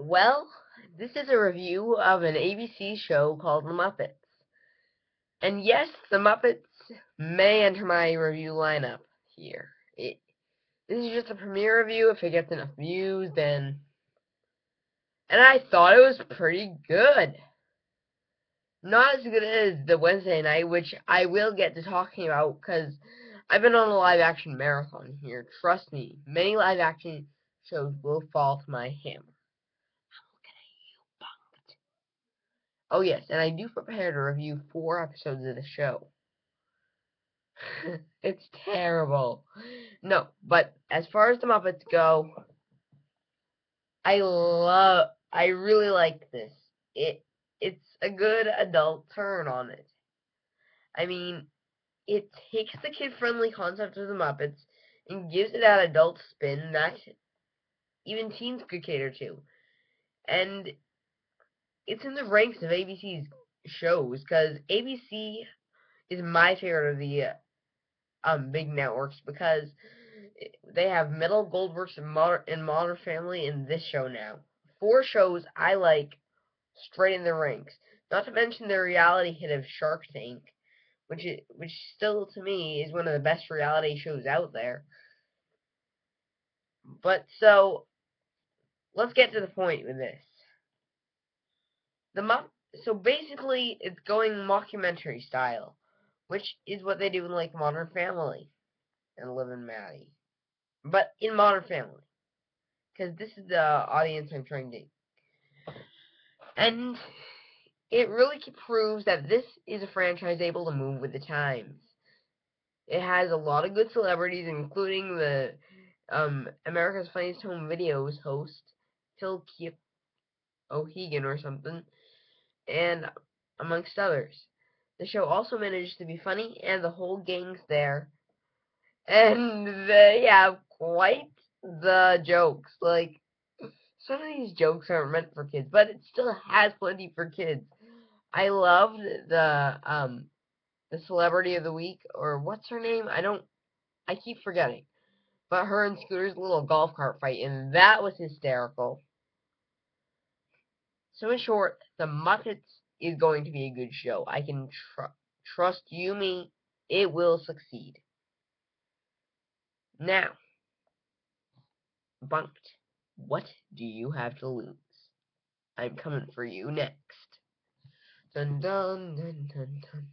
Well, this is a review of an ABC show called The Muppets. And yes, The Muppets may enter my review lineup here. It, this is just a premiere review. If it gets enough views, then... And I thought it was pretty good. Not as good as the Wednesday night, which I will get to talking about, because I've been on a live-action marathon here. Trust me, many live-action shows will fall to my hammer. Oh yes, and I do prepare to review four episodes of the show. it's terrible. No, but as far as the Muppets go, I love I really like this. It it's a good adult turn on it. I mean, it takes the kid-friendly concept of the Muppets and gives it that adult spin that even teens could cater to. And it's in the ranks of ABC's shows because ABC is my favorite of the um big networks because they have Middle Goldbergs and Modern, and Modern Family in this show now. Four shows I like straight in the ranks. Not to mention the reality hit of Shark Tank, which which still to me is one of the best reality shows out there. But so let's get to the point with this. The mo- so basically it's going mockumentary style, which is what they do in like Modern Family and Liv and Maddie, but in Modern Family, because this is the audience I'm trying to, and it really proves that this is a franchise able to move with the times. It has a lot of good celebrities, including the um, America's Funniest Home Videos host, Phil Ke- O'Hagan or something, and amongst others. The show also managed to be funny, and the whole gang's there. And they have quite the jokes. Like, some of these jokes aren't meant for kids, but it still has plenty for kids. I loved the, um, the celebrity of the week, or what's her name? I don't, I keep forgetting. But her and Scooter's little golf cart fight, and that was hysterical. So in short, The Muppets is going to be a good show. I can tr trust you me, it will succeed. Now, Bunked, what do you have to lose? I'm coming for you next. Dun dun dun dun dun.